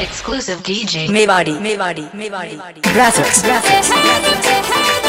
Exclusive DJ. Mewari Mewari Mewari graphics graphics